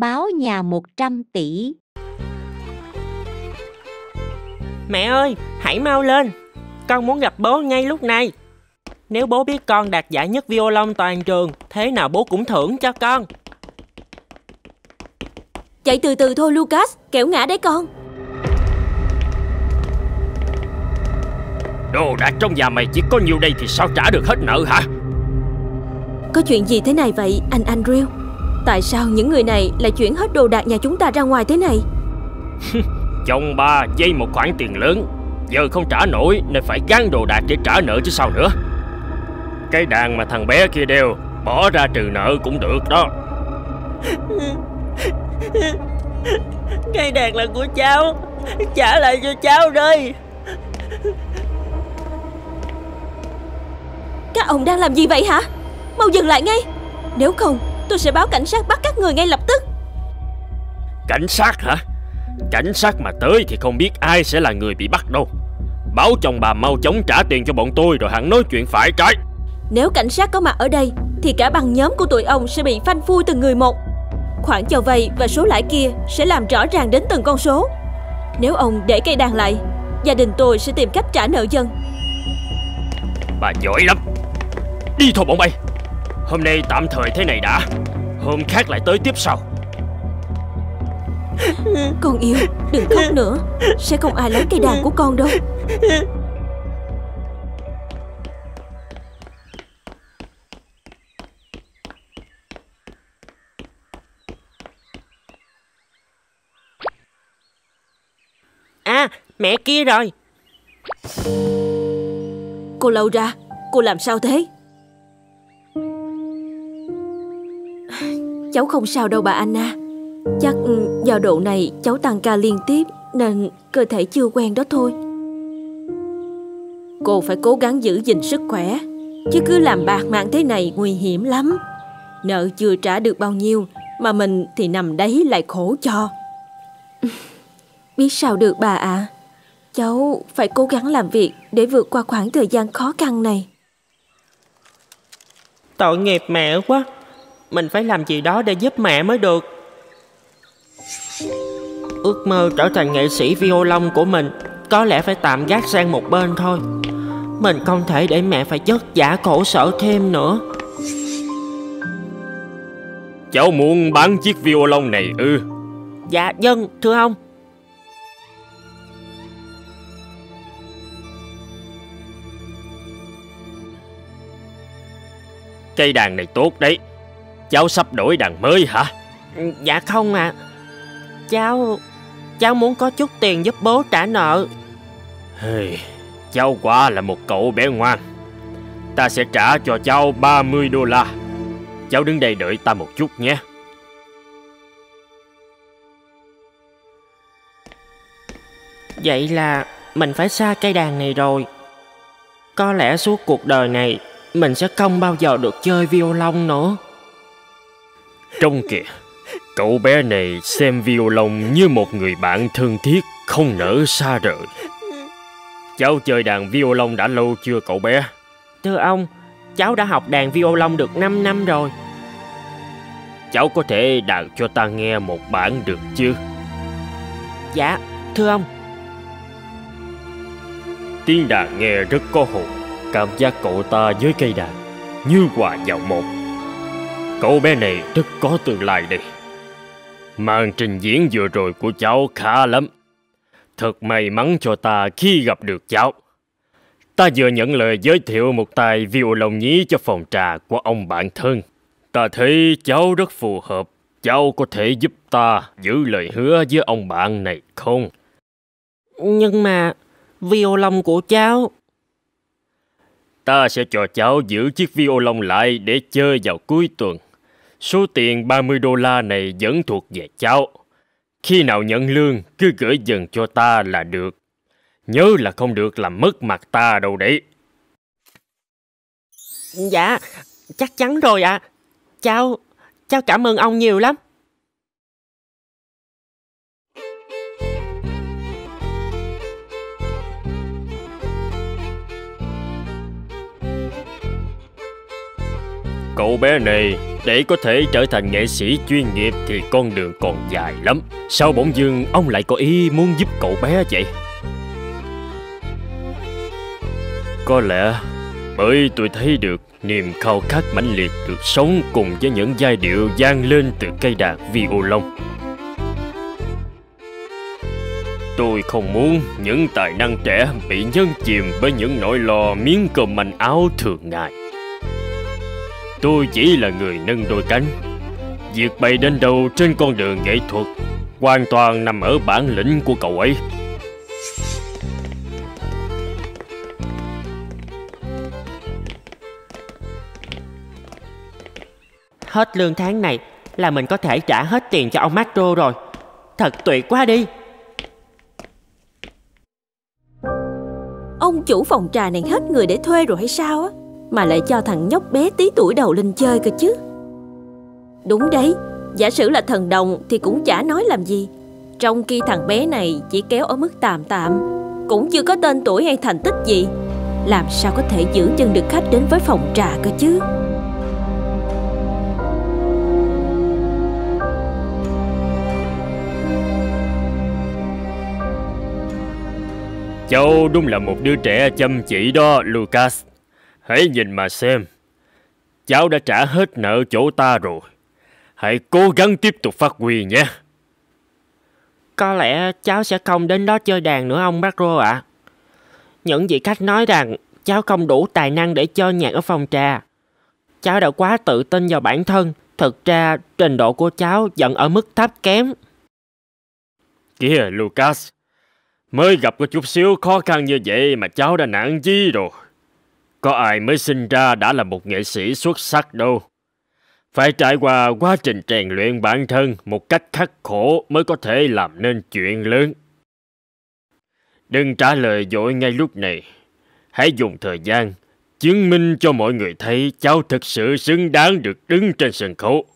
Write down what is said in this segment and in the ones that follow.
báo nhà 100 tỷ. Mẹ ơi, hãy mau lên. Con muốn gặp bố ngay lúc này. Nếu bố biết con đạt giải nhất violon toàn trường, thế nào bố cũng thưởng cho con. Chạy từ từ thôi Lucas, kẻo ngã đấy con. Đồ đạc trong nhà mày chỉ có nhiêu đây thì sao trả được hết nợ hả? Có chuyện gì thế này vậy anh Andrew? Tại sao những người này lại chuyển hết đồ đạc nhà chúng ta ra ngoài thế này? Chồng ba dây một khoản tiền lớn. Giờ không trả nổi nên phải gắn đồ đạc để trả nợ chứ sao nữa. Cái đàn mà thằng bé kia đeo Bỏ ra trừ nợ cũng được đó. Cây đàn là của cháu. Trả lại cho cháu đây. Các ông đang làm gì vậy hả? Mau dừng lại ngay. Nếu không tôi sẽ báo cảnh sát bắt các người ngay lập tức. Cảnh sát hả? Cảnh sát mà tới thì không biết ai sẽ là người bị bắt đâu. Báo chồng bà mau chóng trả tiền cho bọn tôi Rồi hẳn nói chuyện phải trái Nếu cảnh sát có mặt ở đây Thì cả băng nhóm của tụi ông sẽ bị phanh phui từng người một. Khoản cho vay và số lãi kia Sẽ làm rõ ràng đến từng con số. Nếu ông để cây đàn lại Gia đình tôi sẽ tìm cách trả nợ dân Bà giỏi lắm. Đi thôi bọn bay Hôm nay tạm thời thế này đã. Hôm khác lại tới tiếp sau. Con yêu Đừng khóc nữa. Sẽ không ai lấy cây đàn của con đâu. À mẹ kia rồi. Cô lâu ra Cô làm sao thế Cháu không sao đâu bà Anna. Chắc ừ, do độ này cháu tăng ca liên tiếp Nên cơ thể chưa quen đó thôi. Cô phải cố gắng giữ gìn sức khỏe Chứ cứ làm bạc mạng thế này nguy hiểm lắm. Nợ chưa trả được bao nhiêu Mà mình thì nằm đấy lại khổ cho. Biết sao được bà ạ? À? Cháu phải cố gắng làm việc Để vượt qua khoảng thời gian khó khăn này. Tội nghiệp mẹ quá Mình phải làm gì đó để giúp mẹ mới được. Ước mơ trở thành nghệ sĩ violon của mình Có lẽ phải tạm gác sang một bên thôi. Mình không thể để mẹ phải vất vả khổ sở thêm nữa. Cháu muốn bán chiếc violon này ư? Dạ dân thưa ông. Cây đàn này tốt đấy Cháu sắp đổi đàn mới hả? Dạ không ạ. À. Cháu Cháu muốn có chút tiền giúp bố trả nợ. Hey, Cháu quả là một cậu bé ngoan. Ta sẽ trả cho cháu 30 đô la. Cháu đứng đây đợi ta một chút nhé. Vậy là mình phải xa cây đàn này rồi. Có lẽ suốt cuộc đời này Mình sẽ không bao giờ được chơi violon nữa Trông kìa Cậu bé này xem violon như một người bạn thân thiết Không nỡ xa rời. Cháu chơi đàn violon đã lâu chưa cậu bé? Thưa ông Cháu đã học đàn violon được 5 năm rồi. Cháu có thể đàn cho ta nghe một bản được chứ? Dạ thưa ông. Tiếng đàn nghe rất có hồn Cảm giác cậu ta với cây đàn Như hòa vào một Cậu bé này rất có tương lai đây. Màn trình diễn vừa rồi của cháu khá lắm. Thật may mắn cho ta khi gặp được cháu. Ta vừa nhận lời giới thiệu một tài violon nhí cho phòng trà của ông bạn thân. Ta thấy cháu rất phù hợp. Cháu có thể giúp ta giữ lời hứa với ông bạn này không? Nhưng mà violon của cháu. Ta sẽ cho cháu giữ chiếc violon lại để chơi vào cuối tuần Số tiền 30 đô la này vẫn thuộc về cháu. Khi nào nhận lương, cứ gửi dần cho ta là được. Nhớ là không được làm mất mặt ta đâu đấy. Dạ, chắc chắn rồi ạ. À. Cháu, cháu cảm ơn ông nhiều lắm. Cậu bé này để có thể trở thành nghệ sĩ chuyên nghiệp thì con đường còn dài lắm. Sao bỗng dưng ông lại có ý muốn giúp cậu bé vậy? Có lẽ bởi tôi thấy được niềm khao khát mãnh liệt được sống cùng với những giai điệu vang lên từ cây đàn violon. Tôi không muốn những tài năng trẻ bị nhân chìm bởi những nỗi lo miếng cơm manh áo thường ngày. Tôi chỉ là người nâng đôi cánh. Việc bay đến đâu trên con đường nghệ thuật hoàn toàn nằm ở bản lĩnh của cậu ấy. Hết lương tháng này là mình có thể trả hết tiền cho ông Macro rồi. Thật tuyệt quá đi. Ông chủ phòng trà này hết người để thuê rồi hay sao á mà lại cho thằng nhóc bé tí tuổi đầu lên chơi cơ chứ. Đúng đấy Giả sử là thần đồng thì cũng chả nói làm gì. Trong khi thằng bé này chỉ kéo ở mức tạm tạm Cũng chưa có tên tuổi hay thành tích gì. Làm sao có thể giữ chân được khách đến với phòng trà cơ chứ? Cháu đúng là một đứa trẻ chăm chỉ đó, Lucas. Hãy nhìn mà xem. Cháu đã trả hết nợ chỗ ta rồi. Hãy cố gắng tiếp tục phát huy nhé. Có lẽ cháu sẽ không đến đó chơi đàn nữa ông Macro ạ. Những vị khách nói rằng cháu không đủ tài năng để chơi nhạc ở phòng trà. Cháu đã quá tự tin vào bản thân. Thực ra trình độ của cháu vẫn ở mức thấp kém. Kìa Lucas, Mới gặp có chút xíu khó khăn như vậy mà cháu đã nản chí rồi. Có ai mới sinh ra đã là một nghệ sĩ xuất sắc đâu. Phải trải qua quá trình rèn luyện bản thân một cách khắc khổ mới có thể làm nên chuyện lớn. Đừng trả lời dội ngay lúc này. Hãy dùng thời gian chứng minh cho mọi người thấy cháu thực sự xứng đáng được đứng trên sân khấu.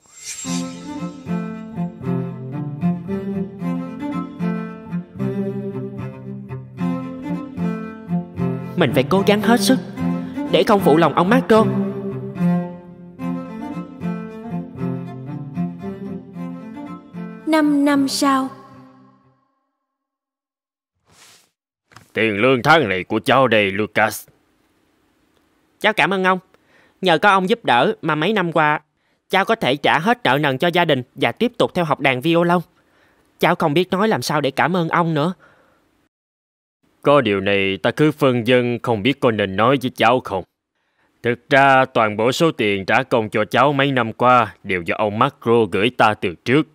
Mình phải cố gắng hết sức để không phụ lòng ông Marco. Năm năm sau. Tiền lương tháng này của cháu đây Lucas. Cháu cảm ơn ông. Nhờ có ông giúp đỡ mà mấy năm qua Cháu có thể trả hết nợ nần cho gia đình Và tiếp tục theo học đàn violon. Cháu không biết nói làm sao để cảm ơn ông nữa có điều này, ta cứ phân dân không biết có nên nói với cháu không. Thực ra, toàn bộ số tiền trả công cho cháu mấy năm qua đều do ông Macro gửi ta từ trước.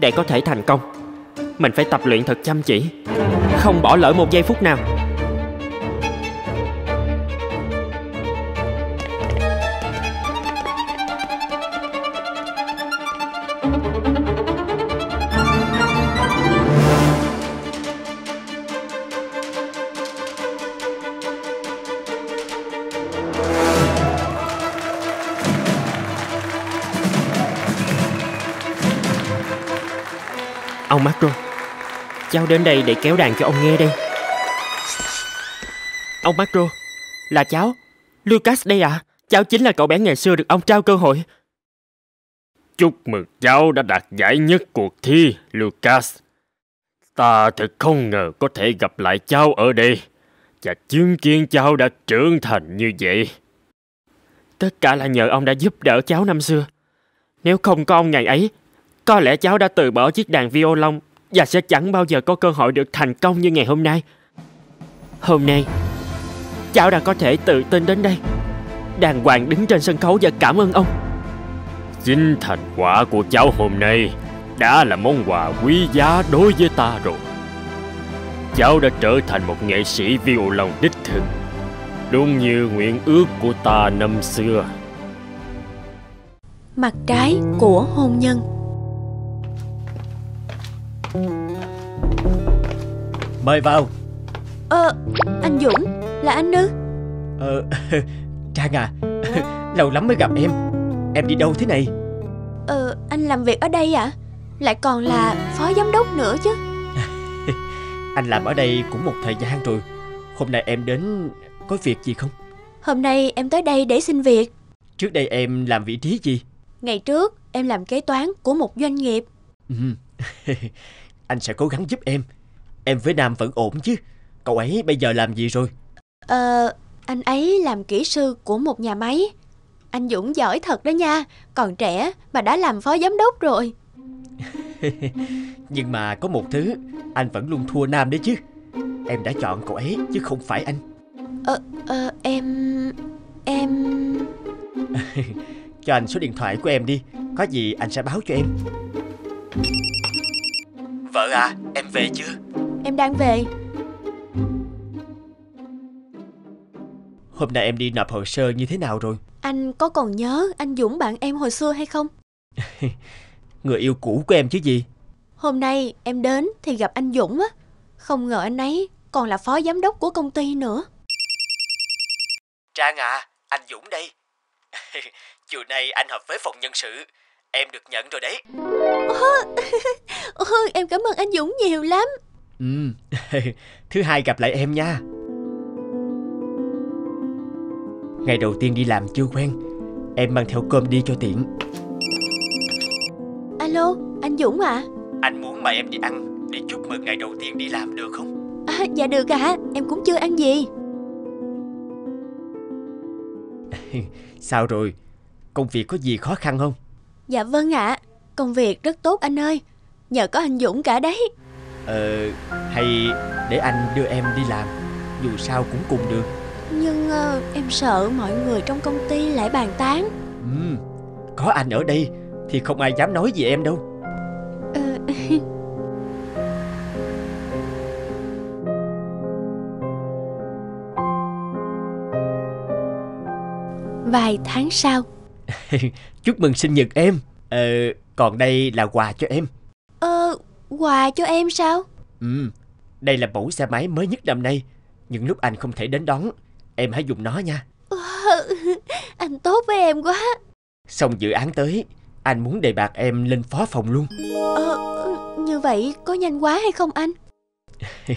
Để có thể thành công. Mình phải tập luyện thật chăm chỉ, Không bỏ lỡ một giây phút nào. Cháu đến đây để kéo đàn cho ông nghe đây Ông Macro Là cháu Lucas đây à Cháu chính là cậu bé ngày xưa được ông trao cơ hội Chúc mừng cháu đã đạt giải nhất cuộc thi, Lucas. Ta thật không ngờ có thể gặp lại cháu ở đây và chứng kiến cháu đã trưởng thành như vậy. Tất cả là nhờ ông đã giúp đỡ cháu năm xưa. Nếu không có ông ngày ấy, có lẽ cháu đã từ bỏ chiếc đàn violon và sẽ chẳng bao giờ có cơ hội được thành công như ngày hôm nay. Hôm nay, cháu đã có thể tự tin đến đây, đàng hoàng đứng trên sân khấu và cảm ơn ông. Chính thành quả của cháu hôm nay đã là món quà quý giá đối với ta rồi. Cháu đã trở thành một nghệ sĩ violon đích thực, đúng như nguyện ước của ta năm xưa. Mặt trái của hôn nhân Mời vào. Ờ, anh Dũng, là anh ư? Ờ, Trang à Lâu lắm mới gặp em. Em đi đâu thế này? Ờ, anh làm việc ở đây ạ? Lại còn là phó giám đốc nữa chứ. Anh làm ở đây cũng một thời gian rồi. Hôm nay em đến có việc gì không? Hôm nay em tới đây để xin việc. Trước đây em làm vị trí gì? Ngày trước em làm kế toán của một doanh nghiệp. Ừ. Anh sẽ cố gắng giúp em. Em với Nam vẫn ổn chứ? Cậu ấy bây giờ làm gì rồi? Ờ, anh ấy làm kỹ sư của một nhà máy. Anh Dũng giỏi thật đó nha. Còn trẻ mà đã làm phó giám đốc rồi. Nhưng mà có một thứ Anh vẫn luôn thua Nam đấy chứ. Em đã chọn cậu ấy chứ không phải anh. Ờ, ờ em... em... Cho anh số điện thoại của em đi. Có gì anh sẽ báo cho em à em về chưa Em đang về. Hôm nay em đi nộp hồ sơ như thế nào rồi? Anh có còn nhớ anh Dũng bạn em hồi xưa hay không? Người yêu cũ của em chứ gì? Hôm nay em đến thì gặp anh Dũng á. Không ngờ anh ấy còn là phó giám đốc của công ty nữa. Trang à anh Dũng đây. Chiều nay anh hợp với phòng nhân sự Em được nhận rồi đấy. Ôi, Em cảm ơn anh Dũng nhiều lắm. Ừ Thứ hai gặp lại em nha. Ngày đầu tiên đi làm chưa quen Em mang theo cơm đi cho tiện. Alo, anh Dũng ạ. Anh muốn mời em đi ăn Để chúc mừng ngày đầu tiên đi làm được không? À? Dạ được ạ, em cũng chưa ăn gì. Sao rồi? Công việc có gì khó khăn không Dạ vâng ạ. Công việc rất tốt anh ơi. Nhờ có anh Dũng cả đấy. Ờ Hay để anh đưa em đi làm Dù sao cũng cùng được Nhưng uh, em sợ mọi người trong công ty lại bàn tán. Ừ, Có anh ở đây Thì không ai dám nói gì em đâu. Ờ, Vài tháng sau Chúc mừng sinh nhật em. Ờ Còn đây là quà cho em. Ờ Quà cho em sao? Ừ Đây là mẫu xe máy mới nhất năm nay. Những lúc anh không thể đến đón Em hãy dùng nó nha. Ờ, Anh tốt với em quá. Xong dự án tới Anh muốn đề bạt em lên phó phòng luôn. Ờ Như vậy có nhanh quá hay không anh?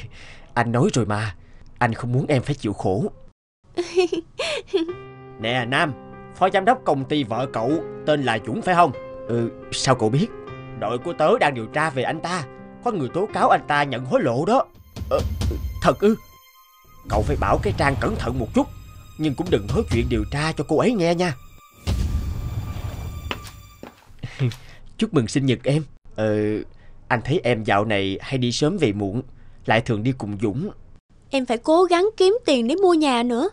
Anh nói rồi mà Anh không muốn em phải chịu khổ. Nè Nam Phó giám đốc công ty vợ cậu Tên là Dũng phải không? Ừ sao cậu biết? Đội của tớ đang điều tra về anh ta. Có người tố cáo anh ta nhận hối lộ đó. Ờ, Thật ư? Cậu phải bảo cái Trang cẩn thận một chút Nhưng cũng đừng nói chuyện điều tra cho cô ấy nghe nha. Chúc mừng sinh nhật em. Ờ Anh thấy em dạo này hay đi sớm về muộn Lại thường đi cùng Dũng. Em phải cố gắng kiếm tiền để mua nhà nữa.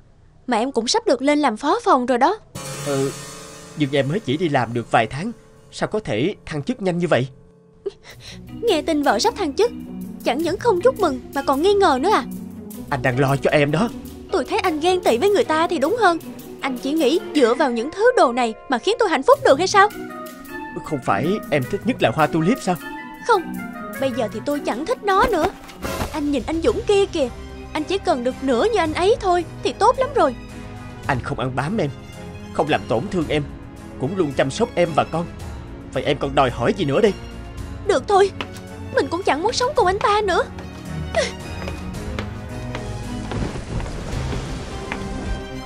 Mà em cũng sắp được lên làm phó phòng rồi đó Ừ Nhưng em mới chỉ đi làm được vài tháng Sao có thể thăng chức nhanh như vậy? Nghe tin vợ sắp thăng chức Chẳng những không chúc mừng mà còn nghi ngờ nữa à? Anh đang lo cho em đó. Tôi thấy anh ghen tị với người ta thì đúng hơn. Anh chỉ nghĩ dựa vào những thứ đồ này Mà khiến tôi hạnh phúc được hay sao? Không phải em thích nhất là hoa tulip sao? Không Bây giờ thì tôi chẳng thích nó nữa. Anh nhìn anh Dũng kia kìa Anh chỉ cần được nửa như anh ấy thôi Thì tốt lắm rồi. Anh không ăn bám em Không làm tổn thương em Cũng luôn chăm sóc em và con. Vậy em còn đòi hỏi gì nữa đây? Được thôi Mình cũng chẳng muốn sống cùng anh ta nữa.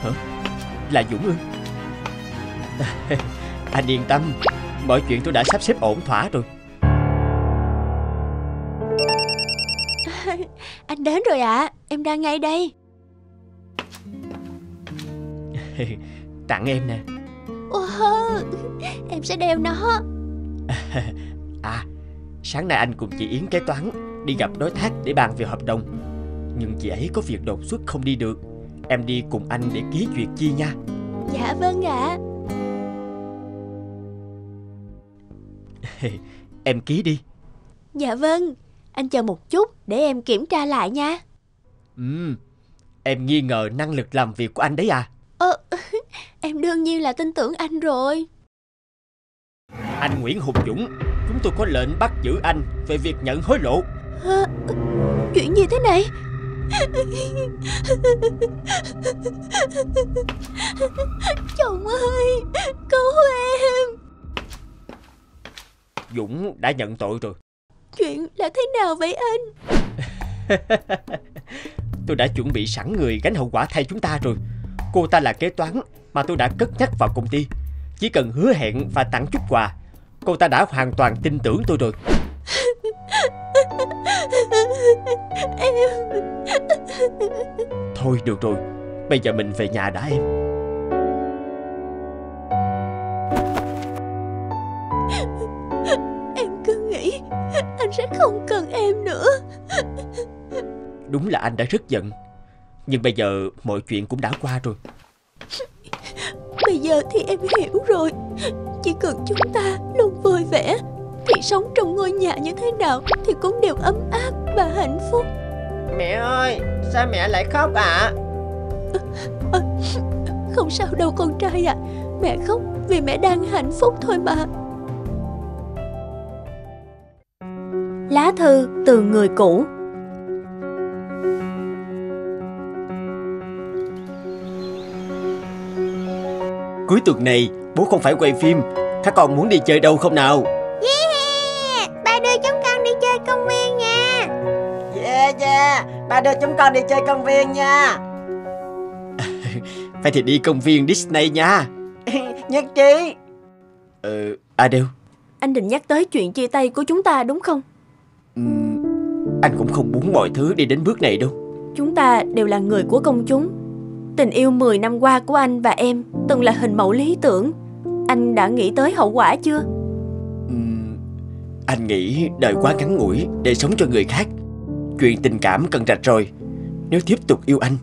Hả? Là Dũng ư? Anh yên tâm Mọi chuyện tôi đã sắp xếp ổn thỏa rồi. Anh đến rồi ạ à. Em đang ngay đây tặng em nè. Wow, em sẽ đeo nó. À Sáng nay anh cùng chị Yến kế toán Đi gặp đối tác để bàn về hợp đồng. Nhưng chị ấy có việc đột xuất không đi được. Em đi cùng anh để ký duyệt chi nha. Dạ vâng ạ. Em ký đi. Dạ vâng. Anh chờ một chút để em kiểm tra lại nha. Ừm Em nghi ngờ năng lực làm việc của anh đấy à em đương nhiên là tin tưởng anh rồi. Anh Nguyễn Hùng Dũng Chúng tôi có lệnh bắt giữ anh Về việc nhận hối lộ. Hả? Chuyện gì thế này? Chồng ơi Cứu em. Dũng đã nhận tội rồi. Chuyện là thế nào vậy anh? Tôi đã chuẩn bị sẵn người gánh hậu quả thay chúng ta rồi Cô ta là kế toán Mà tôi đã cất nhắc vào công ty. Chỉ cần hứa hẹn và tặng chút quà Cô ta đã hoàn toàn tin tưởng tôi rồi. Em Thôi được rồi Bây giờ mình về nhà đã em. Em cứ nghĩ Anh sẽ không cần em nữa. Đúng là anh đã rất giận Nhưng bây giờ mọi chuyện cũng đã qua rồi. Bây giờ thì em hiểu rồi. Chỉ cần chúng ta luôn vui vẻ Thì sống trong ngôi nhà như thế nào Thì cũng đều ấm áp và hạnh phúc. Mẹ ơi Sao mẹ lại khóc ạ? Không sao đâu con trai ạ. Mẹ khóc vì mẹ đang hạnh phúc thôi mà. Lá thư từ người cũ Cuối tuần này bố không phải quay phim. Các con muốn đi chơi đâu không nào? Yeah Ba đưa chúng con đi chơi công viên nha. Yeah yeah Ba đưa chúng con đi chơi công viên nha. Phải thì đi công viên Disney nha. Nhất trí. Ờ Adele Anh định nhắc tới chuyện chia tay của chúng ta đúng không? Ừm, Anh cũng không muốn mọi thứ đi đến bước này đâu. Chúng ta đều là người của công chúng. Tình yêu 10 năm qua của anh và em Từng là hình mẫu lý tưởng. Anh đã nghĩ tới hậu quả chưa? Anh nghĩ đời quá ngắn ngủi Để sống cho người khác. Chuyện tình cảm cần rạch rồi Nếu tiếp tục yêu anh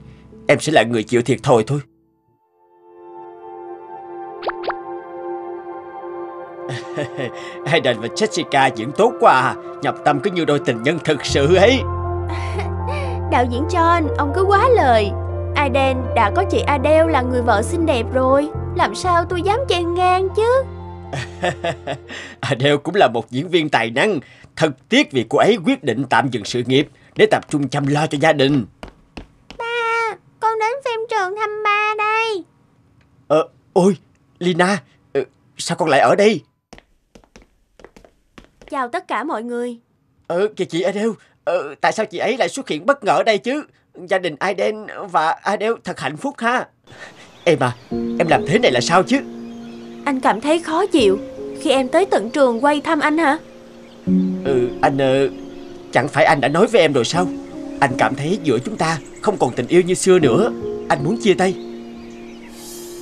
Em sẽ là người chịu thiệt thòi thôi. Hayden và Jessica diễn tốt quá à. Nhập tâm cứ như đôi tình nhân thực sự ấy. Đạo diễn John, ông cứ quá lời Aden đã có chị Adele là người vợ xinh đẹp rồi. Làm sao tôi dám chen ngang chứ? Adele cũng là một diễn viên tài năng. Thật tiếc vì cô ấy quyết định tạm dừng sự nghiệp Để tập trung chăm lo cho gia đình. Ba, con đến phim trường thăm ba đây. Ờ, ôi, Lina ờ, Sao con lại ở đây? Chào tất cả mọi người. Ờ, kìa chị Adele ờ, Tại sao chị ấy lại xuất hiện bất ngờ ở đây chứ Gia đình Aiden và Adele thật hạnh phúc ha? Em à, em làm thế này là sao chứ? Anh cảm thấy khó chịu Khi em tới tận trường quay thăm anh hả? Ừ, anh ờ, Chẳng phải anh đã nói với em rồi sao? Anh cảm thấy giữa chúng ta không còn tình yêu như xưa nữa. Anh muốn chia tay.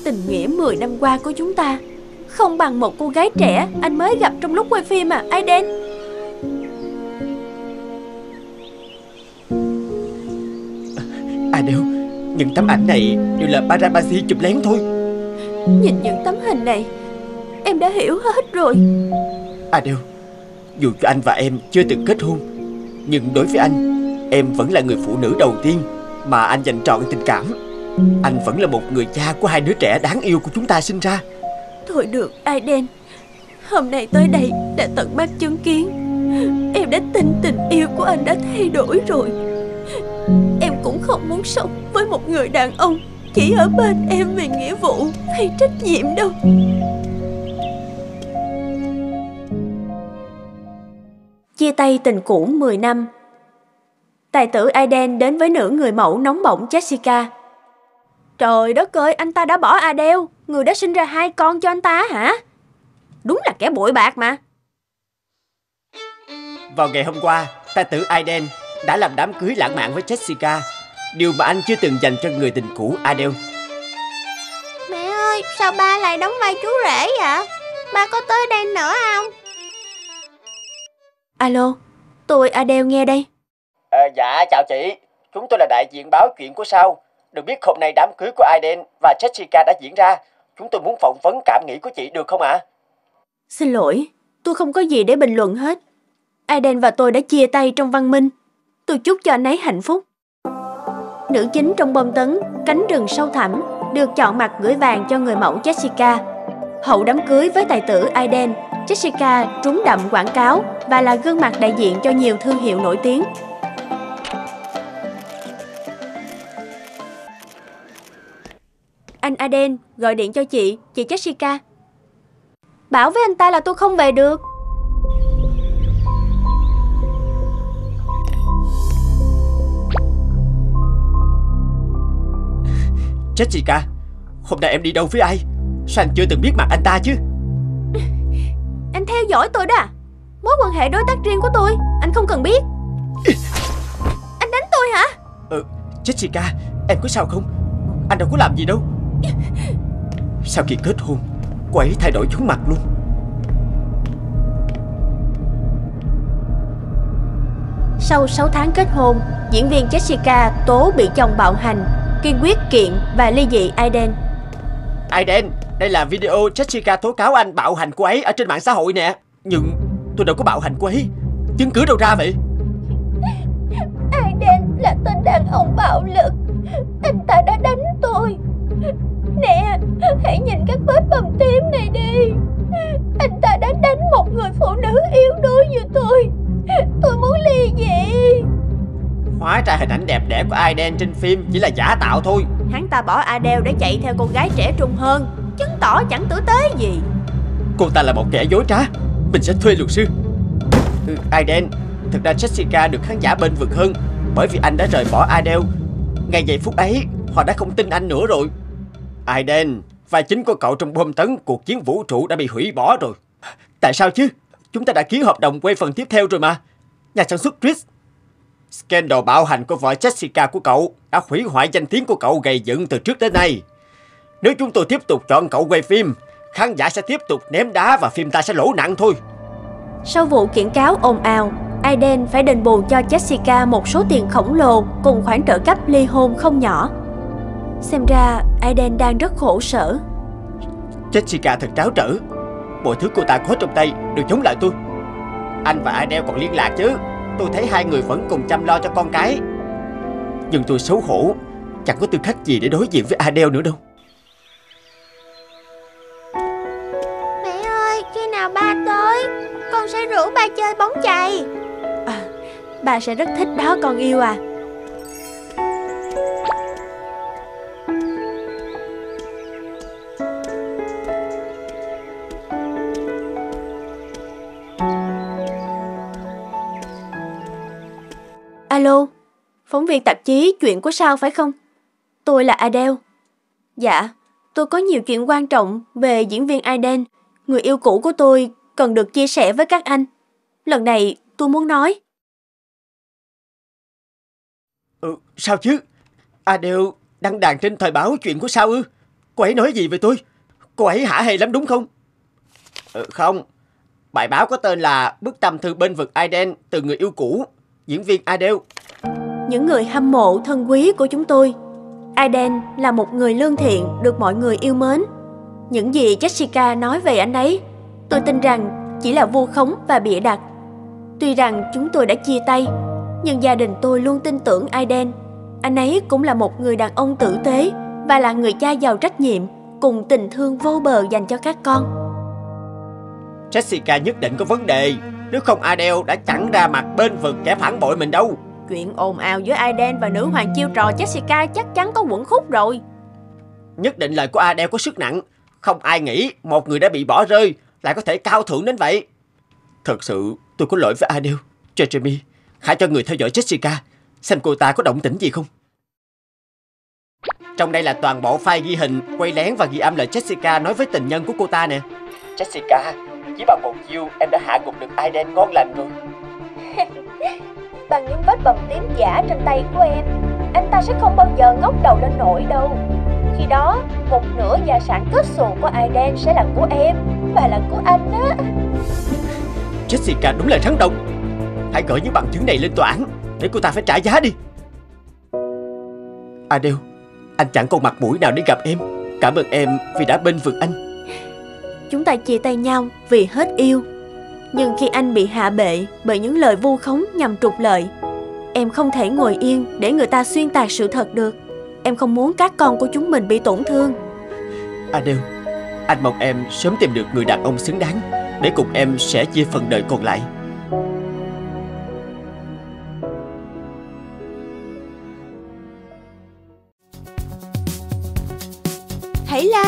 Tình nghĩa 10 năm qua của chúng ta Không bằng một cô gái trẻ Anh mới gặp trong lúc quay phim à Aiden những tấm ảnh này đều là Paramasi chụp lén thôi. Nhìn những tấm hình này Em đã hiểu hết rồi. Adele, dù cho anh và em chưa từng kết hôn Nhưng đối với anh Em vẫn là người phụ nữ đầu tiên Mà anh dành trọn tình cảm. Anh vẫn là một người cha của hai đứa trẻ đáng yêu của chúng ta sinh ra. Thôi được Aiden. Hôm nay tới đây đã tận mắt chứng kiến. Em đã tin tình yêu của anh đã thay đổi rồi không muốn sống với một người đàn ông Chỉ ở bên em vì nghĩa vụ hay trách nhiệm đâu. Chia tay tình cũ 10 năm. Tài tử Aiden đến với nữ người mẫu nóng bỏng Jessica. Trời đất ơi, anh ta đã bỏ Adele. Người đã sinh ra hai con cho anh ta hả? Đúng là kẻ bội bạc mà. Vào ngày hôm qua Tài tử Aiden đã làm đám cưới lãng mạn với Jessica Điều mà anh chưa từng dành cho người tình cũ Adele Mẹ ơi, Sao ba lại đóng vai chú rể vậy Ba có tới đây nữa không Alo, tôi Adele nghe đây. à, Dạ chào chị Chúng tôi là đại diện báo chuyện của sao Được biết hôm nay đám cưới của Aiden và Jessica đã diễn ra Chúng tôi muốn phỏng vấn cảm nghĩ của chị được không ạ Xin lỗi, tôi không có gì để bình luận hết. Aiden và tôi đã chia tay trong văn minh. Tôi chúc cho anh ấy hạnh phúc. Nữ chính trong bom tấn, cánh rừng sâu thẳm, được chọn mặt gửi vàng cho người mẫu Jessica. Hậu đám cưới với tài tử Aiden, Jessica trúng đậm quảng cáo và là gương mặt đại diện cho nhiều thương hiệu nổi tiếng. Anh Aden gọi điện cho chị, chị Jessica. Bảo với anh ta là tôi không về được. Jessica Hôm nay em đi đâu với ai? Sao anh chưa từng biết mặt anh ta chứ? Anh theo dõi tôi đó à? Mối quan hệ đối tác riêng của tôi, anh không cần biết. Anh đánh tôi hả? Ừ Jessica Em có sao không? Anh đâu có làm gì đâu. Sau khi kết hôn Cô ấy thay đổi chóng mặt luôn. Sau 6 tháng kết hôn, diễn viên Jessica tố bị chồng bạo hành, kiên quyết kiện và ly dị Aiden. Aiden Đây là video Jessica tố cáo anh bạo hành cô ấy Ở trên mạng xã hội nè. Nhưng tôi đâu có bạo hành cô ấy. Chứng cứ đâu ra vậy? Aiden là tên đàn ông bạo lực. Anh ta đã đánh tôi. Nè Hãy nhìn các vết bầm tím này đi. Anh ta đã đánh một người phụ nữ yếu đuối như tôi. Tôi muốn ly dị Hóa ra hình ảnh đẹp đẽ của Aiden trên phim Chỉ là giả tạo thôi. Hắn ta bỏ Adele để chạy theo cô gái trẻ trung hơn, chứng tỏ chẳng tử tế gì. Cô ta là một kẻ dối trá. Mình sẽ thuê luật sư. Ừ, Aiden Thực ra Jessica được khán giả bên vực hơn Bởi vì anh đã rời bỏ Adele. Ngay giây phút ấy Họ đã không tin anh nữa rồi. Aiden Vai chính của cậu trong bom tấn Cuộc chiến vũ trụ đã bị hủy bỏ rồi. Tại sao chứ? Chúng ta đã ký hợp đồng quay phần tiếp theo rồi mà. Nhà sản xuất Chris Scandal bạo hành của vợ Jessica của cậu đã hủy hoại danh tiếng của cậu gây dựng từ trước đến nay. Nếu chúng tôi tiếp tục chọn cậu quay phim, khán giả sẽ tiếp tục ném đá và phim ta sẽ lỗ nặng thôi. Sau vụ kiện cáo ồn ào, Aiden phải đền bù cho Jessica một số tiền khổng lồ cùng khoản trợ cấp ly hôn không nhỏ. Xem ra Aiden đang rất khổ sở. Jessica thật tráo trở. Mọi thứ cô ta có trong tay đều chống lại tôi. Anh và Adele còn liên lạc chứ. Tôi thấy hai người vẫn cùng chăm lo cho con cái. Nhưng tôi xấu hổ, chẳng có tư cách gì để đối diện với Adele nữa đâu. Mẹ ơi khi nào ba tới Con sẽ rủ ba chơi bóng chày À, Ba sẽ rất thích đó con yêu à. Alo, phóng viên tạp chí Chuyện của sao phải không? Tôi là Adele. Dạ, tôi có nhiều chuyện quan trọng về diễn viên Aiden, người yêu cũ của tôi cần được chia sẻ với các anh. Lần này tôi muốn nói. Ừ, sao chứ? Adele đăng đàn trên thời báo chuyện của sao ư? Cô ấy nói gì về tôi? Cô ấy hả hề lắm đúng không? Ừ, không. Bài báo có tên là Bức tâm thư bên vực Aiden từ người yêu cũ, diễn viên Adele. những người hâm mộ thân quý của chúng tôi. Aiden là một người lương thiện được mọi người yêu mến. Những gì Jessica nói về anh ấy, tôi tin rằng chỉ là vu khống và bịa đặt. Tuy rằng chúng tôi đã chia tay, nhưng gia đình tôi luôn tin tưởng Aiden. Anh ấy cũng là một người đàn ông tử tế và là người cha giàu trách nhiệm cùng tình thương vô bờ dành cho các con. Jessica nhất định có vấn đề. Nếu không Adele đã chẳng ra mặt bên vực kẻ phản bội mình đâu. Chuyện ồn ào giữa Aiden và nữ hoàng chiêu trò Jessica chắc chắn có quẩn khúc rồi. Nhất định lời của Adele có sức nặng. Không ai nghĩ một người đã bị bỏ rơi lại có thể cao thượng đến vậy. Thật sự tôi có lỗi với Adele. Jeremy, hãy cho người theo dõi Jessica xem cô ta có động tĩnh gì không. Trong đây là toàn bộ file ghi hình, quay lén và ghi âm lời Jessica nói với tình nhân của cô ta nè. Jessica, chỉ bằng một chiêu em đã hạ gục được Aiden ngon lành rồi. Bằng những vết bầm tím giả trên tay của em Anh ta sẽ không bao giờ ngóc đầu lên nổi đâu. Khi đó, một nửa gia sản kết xù của Aiden sẽ là của em và là của anh á. Jessica đúng là rắn độc. Hãy gửi những bằng chứng này lên tòa án Để cô ta phải trả giá đi. Adele Anh chẳng còn mặt mũi nào để gặp em. Cảm ơn em vì đã bên vực anh Chúng ta chia tay nhau vì hết yêu. Nhưng khi anh bị hạ bệ bởi những lời vu khống nhằm trục lợi, em không thể ngồi yên để người ta xuyên tạc sự thật được. Em không muốn các con của chúng mình bị tổn thương. À, Adele Anh mong em sớm tìm được người đàn ông xứng đáng Để cùng em sẽ chia phần đời còn lại